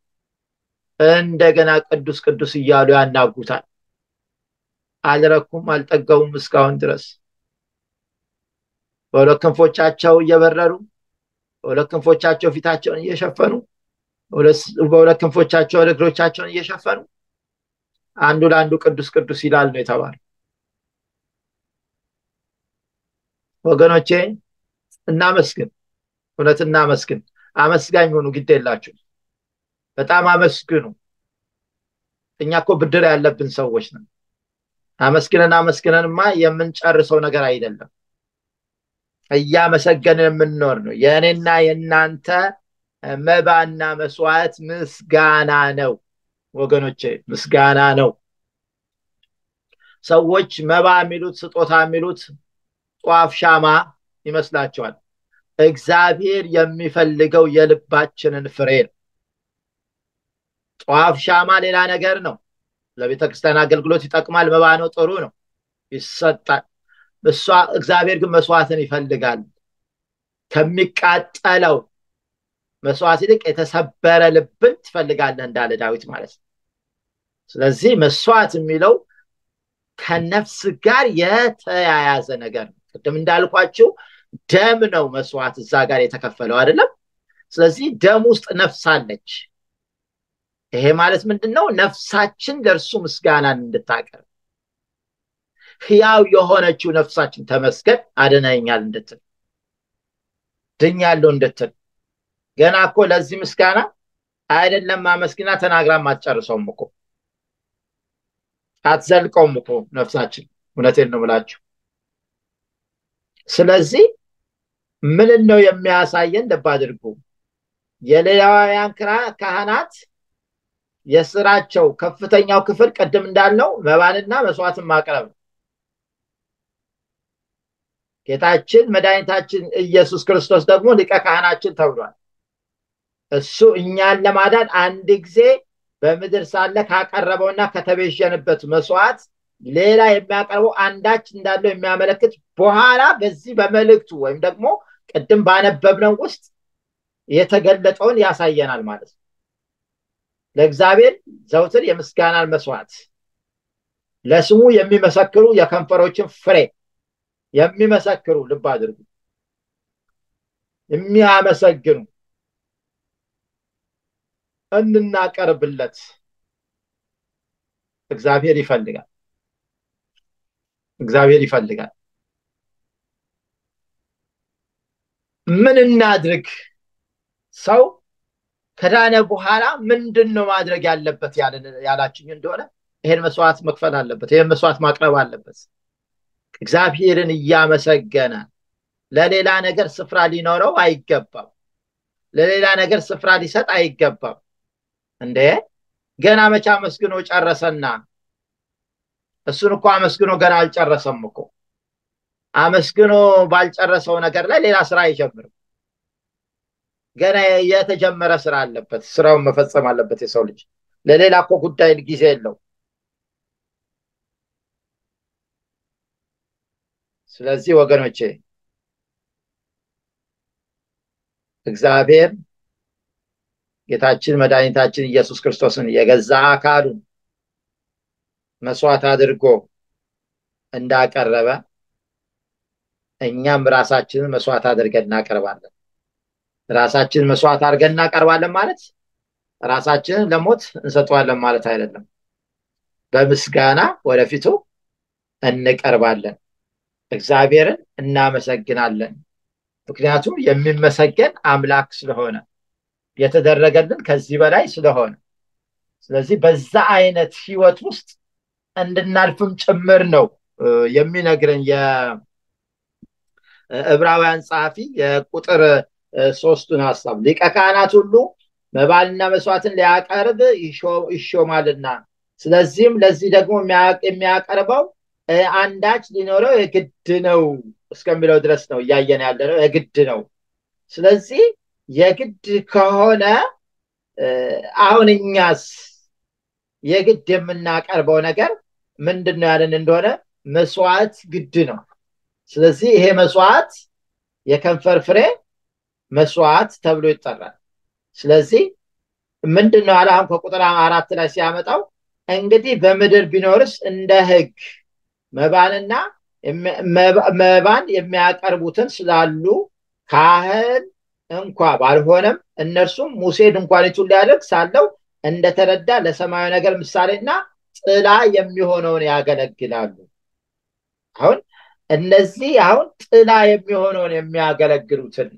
እንደገና ቅዱስ ቅዱስ እያሉ ያናጉታል። አልረኩም፣ አልጠገቡም እስካሁን ድረስ በሁለት ክንፎቻቸው እየበረሩ በሁለት ክንፎቻቸው ፊታቸውን እየሸፈኑ በሁለት ክንፎቻቸው እግሮቻቸውን እየሸፈኑ አንዱ ለአንዱ ቅዱስ ቅዱስ ይላል ነው የተባለው። ወገኖቼ እናመስግን፣ እውነት እናመስግን። አመስጋኝ ሆኑ፣ ግድ የላችሁ። በጣም አመስግኑ። እኛ እኮ ብድር ያለብን ሰዎች ነን። አመስግነን አመስግነንማ የምንጨርሰው ነገር አይደለም። እያመሰገንን የምንኖር ነው። የእኔና የእናንተ መባና መስዋዕት ምስጋና ነው ወገኖቼ፣ ምስጋና ነው። ሰዎች መባ የሚሉት ስጦታ የሚሉት ጧፍ ሻማ ይመስላቸዋል። እግዚአብሔር የሚፈልገው የልባችንን ፍሬ ነው። ጧፍ ሻማ ሌላ ነገር ነው። ለቤተ ክርስቲያን አገልግሎት ይጠቅማል። መባ ነው፣ ጥሩ ነው፣ ይሰጣል። እሷ እግዚአብሔር ግን መስዋዕትን ይፈልጋል። ከሚቃጠለው መስዋዕት ይልቅ የተሰበረ ልብን ትፈልጋለህ እንዳለ ዳዊት ማለት ነው። ስለዚህ መስዋዕት የሚለው ከነፍስ ጋር የተያያዘ ነገር ነው። ቅድም እንዳልኳችሁ ደም ነው መስዋዕት እዛ ጋር የተከፈለው አይደለም። ስለዚህ ደም ውስጥ ነፍስ አለች። ይሄ ማለት ምንድን ነው? ነፍሳችን ለእርሱ ምስጋናን እንድታቀርብ ህያው የሆነችው ነፍሳችን ተመስገን አድነኛል እንድትል ድኛለሁ እንድትል ገና እኮ ለዚህ ምስጋና አይደለም ማመስግና ተናግራም አትጨርሰውም እኮ አትዘልቀውም እኮ ነፍሳችን። እውነቴን ነው ብላችሁ። ስለዚህ ምንን ነው የሚያሳየን? ልብ አድርጉ። የሌዋውያን ካህናት የስራቸው ከፍተኛው ክፍል ቅድም እንዳልነው መባንና መስዋዕትን ማቅረብ ነው። ጌታችን መድኃኒታችን ኢየሱስ ክርስቶስ ደግሞ ሊቀ ካህናችን ተብሏል። እሱ እኛን ለማዳን አንድ ጊዜ በምድር ሳለ ካቀረበውና ከተቤዠንበት መስዋዕት ሌላ የሚያቀርበው አንዳች እንዳለው የሚያመለክት በኋላ በዚህ በመልእክቱ ወይም ደግሞ ቅድም ባነበብነው ውስጥ የተገለጠውን ያሳየናል ማለት ነው። ለእግዚአብሔር ዘውትር የምስጋናን መስዋዕት ለስሙ የሚመሰክሩ የከንፈሮችን ፍሬ የሚመሰክሩ ልብ አድርጉ፣ የሚያመሰግኑ እንናቀርብለት እግዚአብሔር ይፈልጋል። እግዚአብሔር ይፈልጋል። ምን እናድርግ? ሰው ከዳነ በኋላ ምንድን ነው ማድረግ ያለበት ያላችኝ እንደሆነ ይሄን መስዋዕት መክፈል አለበት። ይሄን መስዋዕት ማቅረብ አለበት። እግዚአብሔርን እያመሰገነ ለሌላ ነገር ስፍራ ሊኖረው አይገባም። ለሌላ ነገር ስፍራ ሊሰጥ አይገባም። እንዴ ገና መቼ አመስግኖ ጨረሰና? እሱን እኮ አመስግኖ ገና አልጨረሰም እኮ። አመስግኖ ባልጨረሰው ነገር ላይ ሌላ ስራ አይጀምርም። ገና የተጀመረ ስራ አለበት። ስራውን መፈጸም አለበት የሰው ልጅ። ለሌላ እኮ ጉዳይ ጊዜ የለው። ስለዚህ ወገኖቼ እግዚአብሔር ጌታችን መድኃኒታችን ኢየሱስ ክርስቶስን የገዛ አካሉን መስዋዕት አድርጎ እንዳቀረበ እኛም ራሳችንን መስዋዕት አድርገን እናቀርባለን። ራሳችንን መስዋዕት አድርገን እናቀርባለን ማለት ራሳችንን ለሞት እንሰጠዋለን ማለት አይደለም። በምስጋና ወደፊቱ እንቀርባለን። እግዚአብሔርን እናመሰግናለን። ምክንያቱም የሚመሰገን አምላክ ስለሆነ የተደረገልን ከዚህ በላይ ስለሆነ ስለዚህ በዛ አይነት ህይወት ውስጥ እንድናልፍም ጭምር ነው የሚነግረን የዕብራውያን ጸሐፊ የቁጥር ሶስቱን ሀሳብ ሊቀ ካህናት ሁሉ መባልና መስዋዕትን ሊያቀርብ ይሾማልና ስለዚህም ለዚህ ደግሞ የሚያቀርበው አንዳች ሊኖረው የግድ ነው እስከሚለው ድረስ ነው እያየን ያለ ነው የግድ ነው። ስለዚህ የግድ ከሆነ አሁን እኛስ የግድ የምናቀርበው ነገር ምንድን ነው ያለን እንደሆነ መስዋዕት ግድ ነው። ስለዚህ ይሄ መስዋዕት የከንፈር ፍሬ መስዋዕት ተብሎ ይጠራል። ስለዚህ ምንድን ነው ያለ አሁን ከቁጥር አራት ላይ ሲያመጣው እንግዲህ በምድር ቢኖርስ እንደ ህግ መባንና መባን የሚያቀርቡትን ስላሉ ካህን እንኳ ባልሆነም እነርሱም ሙሴ ድንኳኒቱን ሊያደርግ ሳለው እንደተረዳ ለሰማያዊ ነገር ምሳሌና ጥላ የሚሆነውን ያገለግላሉ። አሁን እነዚህ አሁን ጥላ የሚሆነውን የሚያገለግሉትን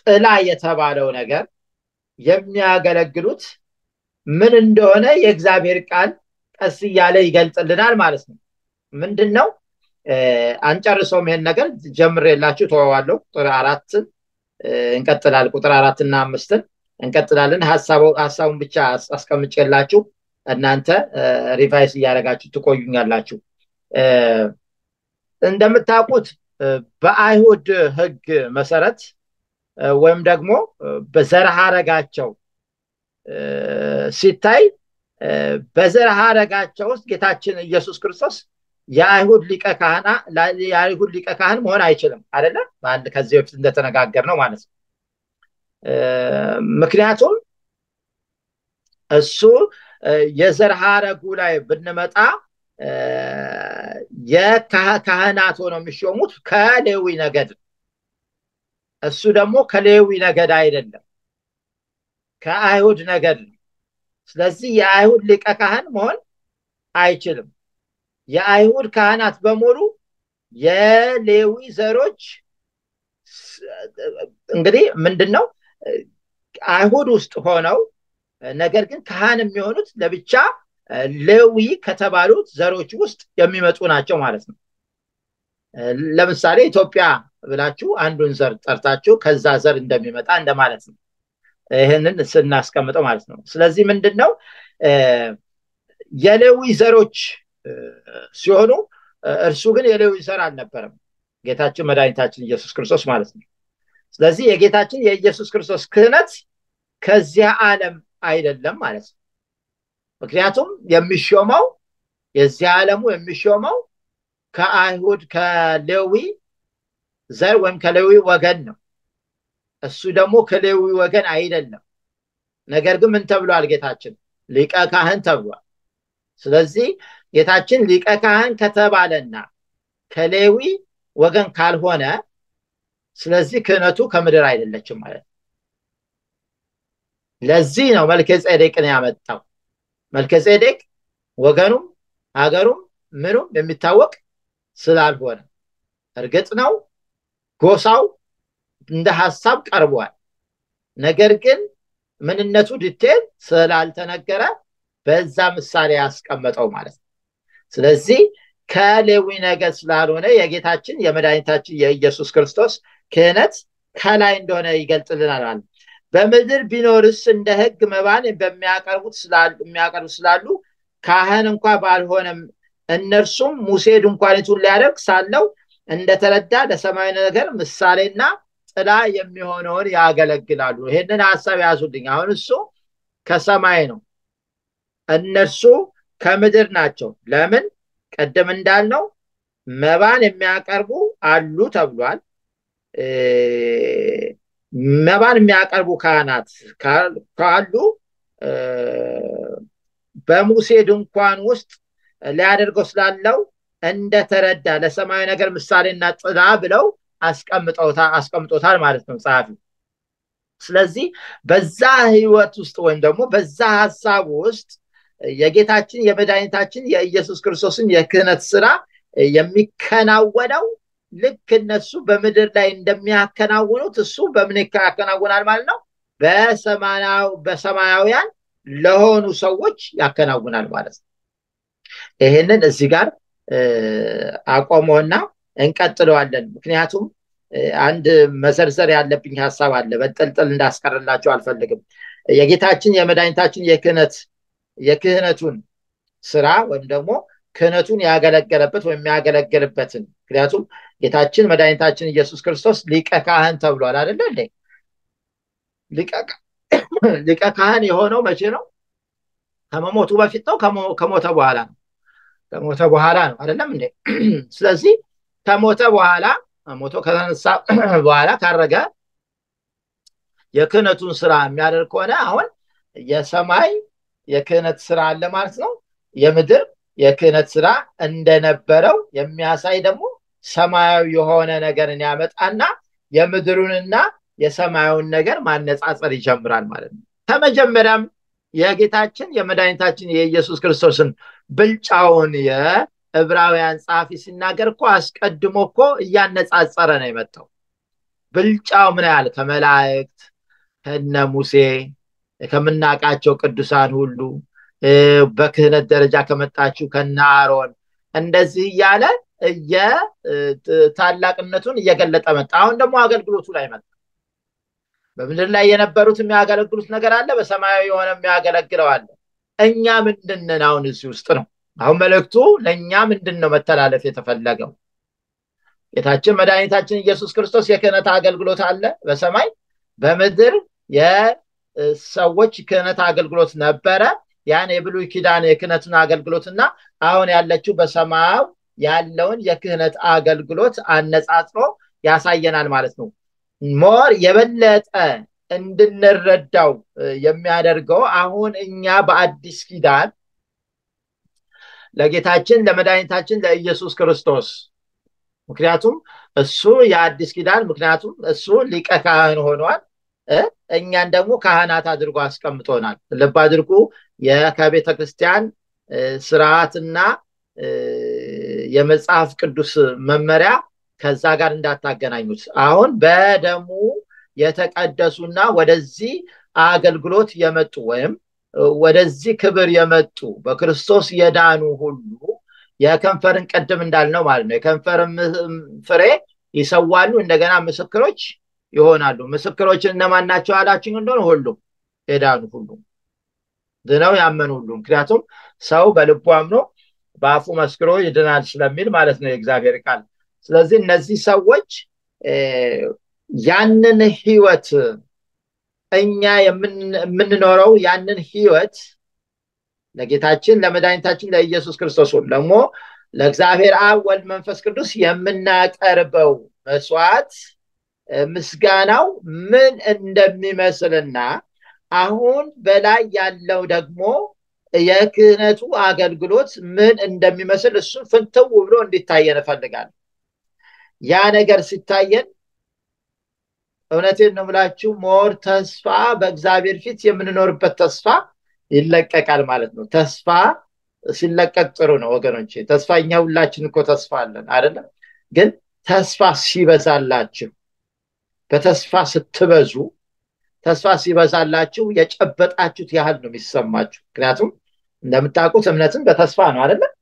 ጥላ የተባለው ነገር የሚያገለግሉት ምን እንደሆነ የእግዚአብሔር ቃል ቀስ እያለ ይገልጽልናል ማለት ነው። ምንድን ነው አንጨርሰውም ይሄን ነገር ጀምሬላችሁ ተዋዋለሁ ቁጥር አራትን እንቀጥላል ቁጥር አራትና አምስትን እንቀጥላለን። ሀሳቡን ብቻ አስቀምጬላችሁ እናንተ revise እያደረጋችሁ ትቆዩኛላችሁ። እንደምታውቁት በአይሁድ ህግ መሰረት ወይም ደግሞ በዘር ሲታይ በዘር ሀረጋቸው ውስጥ ጌታችን ኢየሱስ ክርስቶስ የአይሁድ ሊቀ ካህና የአይሁድ ሊቀ ካህን መሆን አይችልም። አይደለ? በአንድ ከዚህ በፊት እንደተነጋገር ነው ማለት ነው። ምክንያቱም እሱ የዘር ሀረጉ ላይ ብንመጣ የካህናት ሆነው የሚሾሙት ከሌዊ ነገድ እሱ ደግሞ ከሌዊ ነገድ አይደለም ከአይሁድ ነገድ ነው ስለዚህ የአይሁድ ሊቀ ካህን መሆን አይችልም። የአይሁድ ካህናት በሙሉ የሌዊ ዘሮች እንግዲህ ምንድን ነው አይሁድ ውስጥ ሆነው ነገር ግን ካህን የሚሆኑት ለብቻ ሌዊ ከተባሉት ዘሮች ውስጥ የሚመጡ ናቸው ማለት ነው። ለምሳሌ ኢትዮጵያ ብላችሁ አንዱን ዘር ጠርታችሁ ከዛ ዘር እንደሚመጣ እንደማለት ነው ይህንን ስናስቀምጠው ማለት ነው። ስለዚህ ምንድን ነው የሌዊ ዘሮች ሲሆኑ እርሱ ግን የሌዊ ዘር አልነበረም። ጌታችን መድኃኒታችን ኢየሱስ ክርስቶስ ማለት ነው። ስለዚህ የጌታችን የኢየሱስ ክርስቶስ ክህነት ከዚያ ዓለም አይደለም ማለት ነው። ምክንያቱም የሚሾመው የዚህ ዓለሙ የሚሾመው ከአይሁድ ከሌዊ ዘር ወይም ከሌዊ ወገን ነው እሱ ደግሞ ከሌዊ ወገን አይደለም። ነገር ግን ምን ተብሏል? ጌታችን ሊቀ ካህን ተብሏል። ስለዚህ ጌታችን ሊቀ ካህን ከተባለና ከሌዊ ወገን ካልሆነ ስለዚህ ክህነቱ ከምድር አይደለችም ማለት ነው። ለዚህ ነው መልከ ጼዴቅን ያመጣው። መልከ ጼዴቅ ወገኑም ሀገሩም ምኑም የሚታወቅ ስላልሆነ እርግጥ ነው ጎሳው እንደ ሀሳብ ቀርቧል። ነገር ግን ምንነቱ detail ስላልተነገረ በዛ ምሳሌ ያስቀመጠው ማለት ነው። ስለዚህ ከሌዊ ነገድ ስላልሆነ የጌታችን የመድኃኒታችን የኢየሱስ ክርስቶስ ክህነት ከላይ እንደሆነ ይገልጽልናል ማለት በምድር ቢኖርስ እንደ ህግ መባን በሚያቀርቡት የሚያቀርቡ ስላሉ ካህን እንኳ ባልሆነም እነርሱም ሙሴ ድንኳኒቱን ሊያደርግ ሳለው እንደተረዳ ለሰማያዊ ነገር ምሳሌና ጥላ የሚሆነውን ያገለግላሉ። ይሄንን ሀሳብ ያዙልኝ። አሁን እሱ ከሰማይ ነው። እነርሱ ከምድር ናቸው። ለምን? ቀደም እንዳልነው መባን የሚያቀርቡ አሉ ተብሏል። መባን የሚያቀርቡ ካህናት ካሉ በሙሴ ድንኳን ውስጥ ሊያደርገው ስላለው እንደተረዳ ለሰማያዊ ነገር ምሳሌና ጥላ ብለው አስቀምጦታል ማለት ነው ጸሐፊ ስለዚህ በዛ ህይወት ውስጥ ወይም ደግሞ በዛ ሀሳብ ውስጥ የጌታችን የመድኃኒታችን የኢየሱስ ክርስቶስን የክህነት ስራ የሚከናወነው ልክ እነሱ በምድር ላይ እንደሚያከናውኑት እሱ በምን ያከናውናል ማለት ነው በሰማያውያን ለሆኑ ሰዎች ያከናውናል ማለት ነው። ይህንን እዚህ ጋር አቆመውና እንቀጥለዋለን። ምክንያቱም አንድ መዘርዘር ያለብኝ ሀሳብ አለ። በጥልጥል እንዳስቀርላቸው አልፈልግም። የጌታችን የመድኃኒታችን የክህነት የክህነቱን ስራ ወይም ደግሞ ክህነቱን ያገለገለበት ወይም የሚያገለግልበትን ምክንያቱም ጌታችን መድኃኒታችን ኢየሱስ ክርስቶስ ሊቀ ካህን ተብሏል አይደለ እንዴ? ሊቀ [coughs] ካህን የሆነው መቼ ነው? ከመሞቱ በፊት ነው? ከሞተ በኋላ ነው? ከሞተ በኋላ ነው አይደለም እንዴ? [clears throat] ስለዚህ ከሞተ በኋላ ሞቶ ከተነሳ [clears throat] በኋላ ካረገ የክህነቱን ስራ የሚያደርግ ከሆነ አሁን የሰማይ የክህነት ስራ አለ ማለት ነው። የምድር የክህነት ስራ እንደነበረው የሚያሳይ ደግሞ ሰማያዊ የሆነ ነገርን ያመጣና የምድሩንና የሰማያዊን ነገር ማነጻጸር ይጀምራል ማለት ነው። ከመጀመሪያም የጌታችን የመድኃኒታችን የኢየሱስ ክርስቶስን ብልጫውን የዕብራውያን ጸሐፊ ሲናገር እኮ አስቀድሞ እኮ እያነጻጸረ ነው የመጣው። ብልጫው ምን ያህል ከመላእክት ከነ ሙሴ ከምናውቃቸው ቅዱሳን ሁሉ በክህነት ደረጃ ከመጣችው ከነ አሮን እንደዚህ እያለ ታላቅነቱን እየገለጠ መጣ። አሁን ደግሞ አገልግሎቱ ላይ መጣ። በምድር ላይ የነበሩት የሚያገለግሉት ነገር አለ፣ በሰማያዊ የሆነ የሚያገለግለው አለ። እኛ ምንድንን አሁን እዚህ ውስጥ ነው። አሁን መልእክቱ ለእኛ ምንድን ነው መተላለፍ የተፈለገው? ጌታችን መድኃኒታችን ኢየሱስ ክርስቶስ የክህነት አገልግሎት አለ በሰማይ በምድር የሰዎች ክህነት አገልግሎት ነበረ። ያን የብሉይ ኪዳን የክህነትን አገልግሎትና አሁን ያለችው በሰማያው ያለውን የክህነት አገልግሎት አነጻጽሮ ያሳየናል ማለት ነው። more የበለጠ እንድንረዳው የሚያደርገው አሁን እኛ በአዲስ ኪዳን ለጌታችን ለመድኃኒታችን ለኢየሱስ ክርስቶስ ምክንያቱም እሱ የአዲስ ኪዳን ምክንያቱም እሱ ሊቀ ካህን ሆኗል። እኛን ደግሞ ካህናት አድርጎ አስቀምጦናል። ልብ አድርጉ። ከቤተ ክርስቲያን ስርዓትና የመጽሐፍ ቅዱስ መመሪያ ከዛ ጋር እንዳታገናኙት። አሁን በደሙ የተቀደሱና ወደዚህ አገልግሎት የመጡ ወይም ወደዚህ ክብር የመጡ በክርስቶስ የዳኑ ሁሉ የከንፈርን ቅድም እንዳልነው ማለት ነው የከንፈርን ፍሬ ይሰዋሉ፣ እንደገና ምስክሮች ይሆናሉ። ምስክሮችን እነማን ናቸው ያላችኝ እንደሆነ ሁሉም የዳኑ ሁሉ ድነው ያመኑ ሁሉ። ምክንያቱም ሰው በልቡ አምኖ በአፉ መስክሮ ይድናል ስለሚል ማለት ነው የእግዚአብሔር ቃል። ስለዚህ እነዚህ ሰዎች ያንን ህይወት እኛ የምንኖረው ያንን ህይወት ለጌታችን ለመድኃኒታችን ለኢየሱስ ክርስቶስ ደግሞ ለእግዚአብሔር አብ ወልድ መንፈስ ቅዱስ የምናቀርበው መስዋዕት ምስጋናው ምን እንደሚመስልና አሁን በላይ ያለው ደግሞ የክህነቱ አገልግሎት ምን እንደሚመስል እሱን ፍንትው ብሎ እንዲታየን እፈልጋለሁ። ያ ነገር ሲታየን እውነቴን ነው ብላችሁ more ተስፋ በእግዚአብሔር ፊት የምንኖርበት ተስፋ ይለቀቃል ማለት ነው። ተስፋ ሲለቀቅ ጥሩ ነው ወገኖቼ። ተስፋ እኛ ሁላችን እኮ ተስፋ አለን አይደለም? ግን ተስፋ ሲበዛላችሁ፣ በተስፋ ስትበዙ፣ ተስፋ ሲበዛላችሁ የጨበጣችሁት ያህል ነው የሚሰማችሁ። ምክንያቱም እንደምታውቁት እምነትን በተስፋ ነው አይደለም?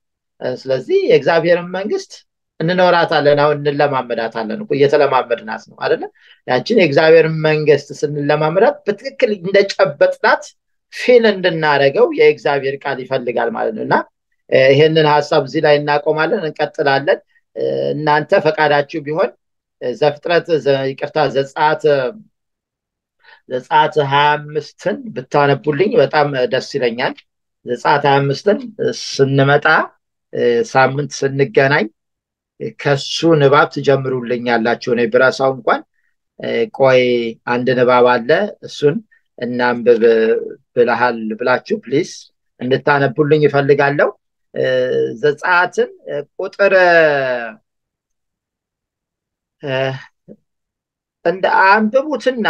ስለዚህ የእግዚአብሔርን መንግስት እንኖራታለን፣ አሁን እንለማመዳታለን እኮ እየተለማመድናት ነው አይደለም? ያችን የእግዚአብሔርን መንግስት ስንለማመዳት በትክክል እንደጨበጥናት ፊል እንድናደረገው የእግዚአብሔር ቃል ይፈልጋል ማለት ነው እና ይህንን ሀሳብ እዚህ ላይ እናቆማለን፣ እንቀጥላለን። እናንተ ፈቃዳችሁ ቢሆን ዘፍጥረት ይቅርታ ዘጸአት ዘጸአት ሀያ አምስትን ብታነቡልኝ በጣም ደስ ይለኛል። ዘጸአት ሀያ አምስትን ስንመጣ ሳምንት ስንገናኝ ከሱ ንባብ ትጀምሩልኝ ያላችሁ እኔ ብረሳው እንኳን ቆይ አንድ ንባብ አለ እሱን እናንብብ ብለሃል ብላችሁ ፕሊስ እንድታነቡልኝ ይፈልጋለሁ። ዘጸአትን ቁጥር እንደ አንብቡትና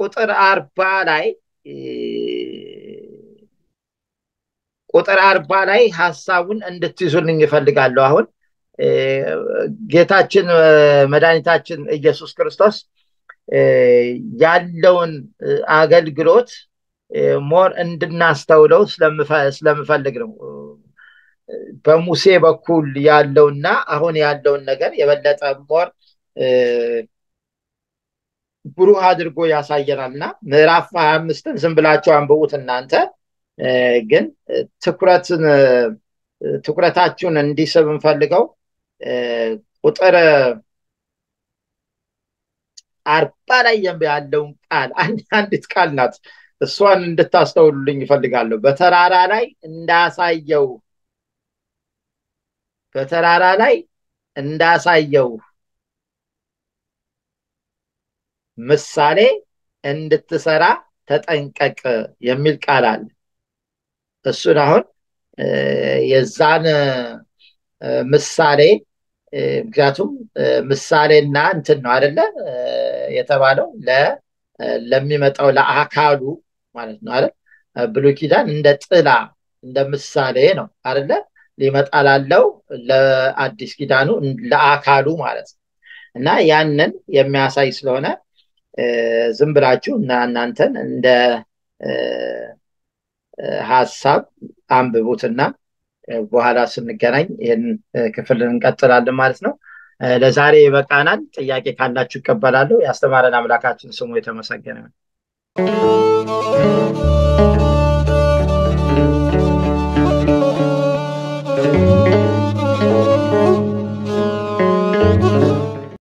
ቁጥር አርባ ላይ ቁጥር አርባ ላይ ሀሳቡን እንድትይዙልኝ ይፈልጋለሁ። አሁን ጌታችን መድኃኒታችን ኢየሱስ ክርስቶስ ያለውን አገልግሎት more እንድናስተውለው ስለምፈልግ ነው። በሙሴ በኩል ያለውና አሁን ያለውን ነገር የበለጠ more ብሩህ አድርጎ ያሳየናል እና ምዕራፍ ሀያ አምስትን ዝም ብላቸው አንብቡት እናንተ ግን ትኩረትን ትኩረታችሁን እንዲስብ እንፈልገው ቁጥር አርባ ላይ ያለውን ቃል [laughs] አንዲት ቃል ናት። እሷን እንድታስተውሉልኝ ይፈልጋለሁ በተራራ ላይ እንዳሳየው በተራራ ላይ እንዳሳየው ምሳሌ እንድትሰራ ተጠንቀቅ የሚል ቃል አለ። እሱን አሁን የዛን ምሳሌ ምክንያቱም ምሳሌና እንትን ነው አደለ የተባለው ለሚመጣው ለአካሉ ማለት ነው አይደል? ብሉይ ኪዳን እንደ ጥላ እንደ ምሳሌ ነው አደለ ሊመጣ ላለው ለአዲስ ኪዳኑ ለአካሉ ማለት ነው። እና ያንን የሚያሳይ ስለሆነ ዝም ብላችሁ እና እናንተን እንደ ሀሳብ አንብቡትና በኋላ ስንገናኝ ይህን ክፍል እንቀጥላለን ማለት ነው። ለዛሬ ይበቃናል። ጥያቄ ካላችሁ ይቀበላለሁ ያስተማረን አምላካችን ስሙ የተመሰገነ